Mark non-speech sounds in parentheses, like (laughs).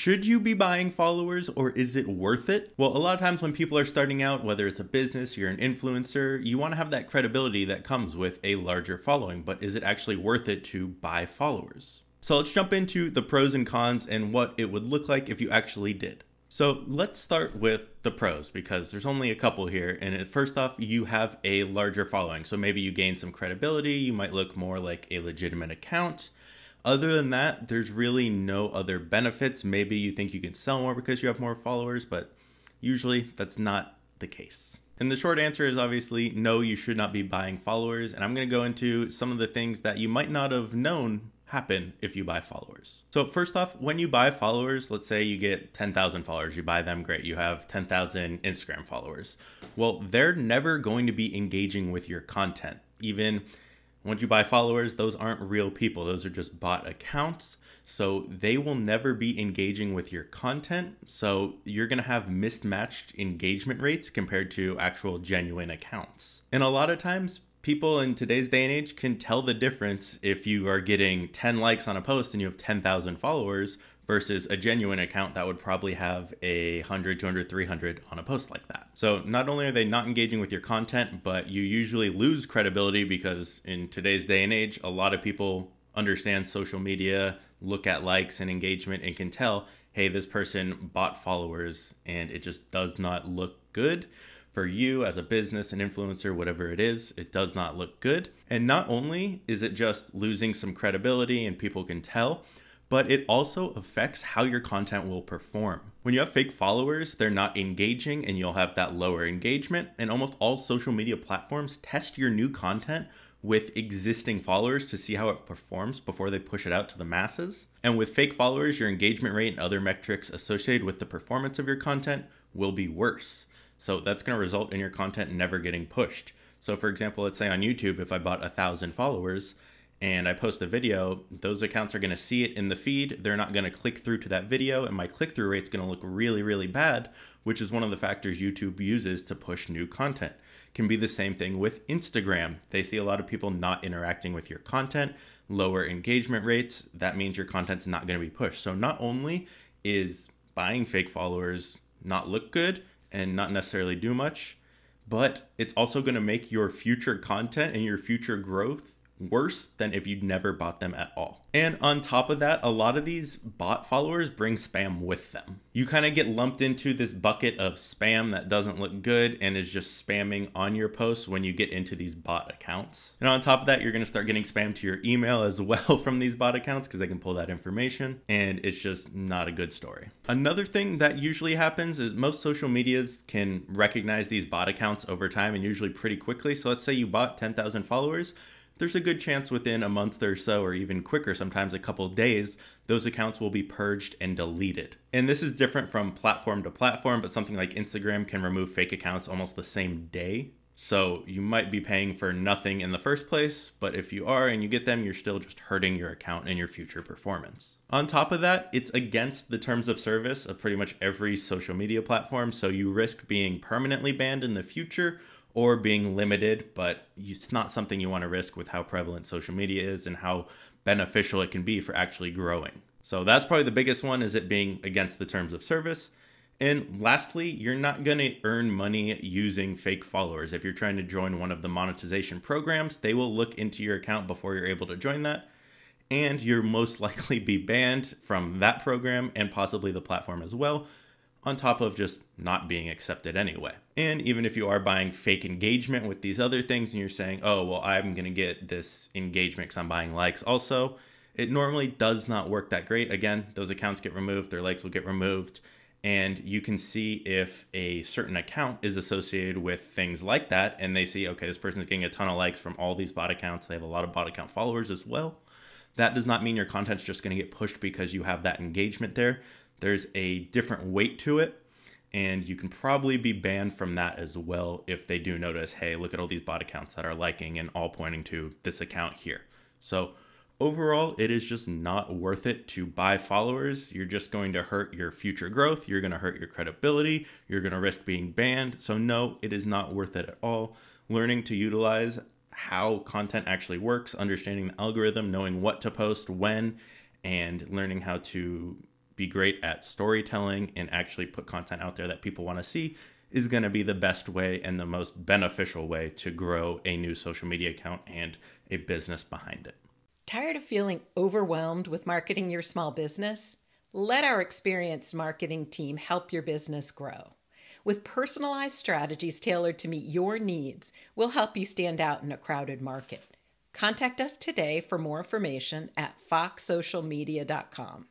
should you be buying followers or is it worth it? Well, a lot of times when people are starting out, whether it's a business, you're an influencer, you want to have that credibility that comes with a larger following, but is it actually worth it to buy followers? So let's jump into the pros and cons and what it would look like if you actually did. So let's start with the pros because there's only a couple here. And first off, you have a larger following. So maybe you gain some credibility. You might look more like a legitimate account. Other than that, there's really no other benefits. Maybe you think you can sell more because you have more followers, but usually that's not the case. And the short answer is obviously no, you should not be buying followers. And I'm going to go into some of the things that you might not have known happen if you buy followers. So first off, when you buy followers, let's say you get 10,000 followers, you buy them, great. You have 10,000 Instagram followers. Well, they're never going to be engaging with your content. Even once you buy followers, those aren't real people. Those are just bot accounts. So they will never be engaging with your content. So you're going to have mismatched engagement rates compared to actual genuine accounts. And a lot of times people in today's day and age can tell the difference if you are getting 10 likes on a post and you have 10,000 followers versus a genuine account that would probably have a 100, 200, 300 on a post like that. So not only are they not engaging with your content, but you usually lose credibility because in today's day and age, a lot of people understand social media, look at likes and engagement and can tell, hey, this person bought followers and it just does not look good for you as a business, an influencer, whatever it is, it does not look good. And not only is it just losing some credibility and people can tell, but it also affects how your content will perform. When you have fake followers, they're not engaging and you'll have that lower engagement. And almost all social media platforms test your new content with existing followers to see how it performs before they push it out to the masses. And with fake followers, your engagement rate and other metrics associated with the performance of your content will be worse. So that's going to result in your content never getting pushed. So for example, let's say on YouTube, if I bought a thousand followers and I post a video, those accounts are going to see it in the feed. They're not going to click through to that video and my click-through rate is going to look really, really bad, which is one of the factors YouTube uses to push new content. Can be the same thing with Instagram. They see a lot of people not interacting with your content, lower engagement rates. That means your content's not going to be pushed. So not only is buying fake followers not look good, and not necessarily do much, but it's also going to make your future content and your future growth worse than if you'd never bought them at all. And on top of that, a lot of these bot followers bring spam with them. You kind of get lumped into this bucket of spam that doesn't look good and is just spamming on your posts when you get into these bot accounts. And on top of that, you're going to start getting spam to your email as (laughs) well from these bot accounts because they can pull that information and it's just not a good story. Another thing that usually happens is most social medias can recognize these bot accounts over time and usually pretty quickly. So let's say you bought 10,000 followers there's a good chance within a month or so, or even quicker, sometimes a couple days, those accounts will be purged and deleted. And this is different from platform to platform, but something like Instagram can remove fake accounts almost the same day. So you might be paying for nothing in the first place, but if you are and you get them, you're still just hurting your account and your future performance. On top of that, it's against the terms of service of pretty much every social media platform, so you risk being permanently banned in the future or being limited, but it's not something you want to risk with how prevalent social media is and how beneficial it can be for actually growing. So that's probably the biggest one is it being against the terms of service. And lastly, you're not going to earn money using fake followers. If you're trying to join one of the monetization programs, they will look into your account before you're able to join that. And you'll most likely be banned from that program and possibly the platform as well on top of just not being accepted anyway. And even if you are buying fake engagement with these other things and you're saying, oh, well, I'm going to get this engagement because I'm buying likes also, it normally does not work that great. Again, those accounts get removed, their likes will get removed, and you can see if a certain account is associated with things like that. And they see, okay, this person's getting a ton of likes from all these bot accounts. They have a lot of bot account followers as well. That does not mean your content's just going to get pushed because you have that engagement there. There's a different weight to it, and you can probably be banned from that as well if they do notice, hey, look at all these bot accounts that are liking and all pointing to this account here. So overall, it is just not worth it to buy followers. You're just going to hurt your future growth. You're going to hurt your credibility. You're going to risk being banned. So, no, it is not worth it at all. Learning to utilize how content actually works, understanding the algorithm, knowing what to post when, and learning how to be great at storytelling and actually put content out there that people want to see is going to be the best way and the most beneficial way to grow a new social media account and a business behind it. Tired of feeling overwhelmed with marketing your small business? Let our experienced marketing team help your business grow. With personalized strategies tailored to meet your needs, we'll help you stand out in a crowded market. Contact us today for more information at foxsocialmedia.com.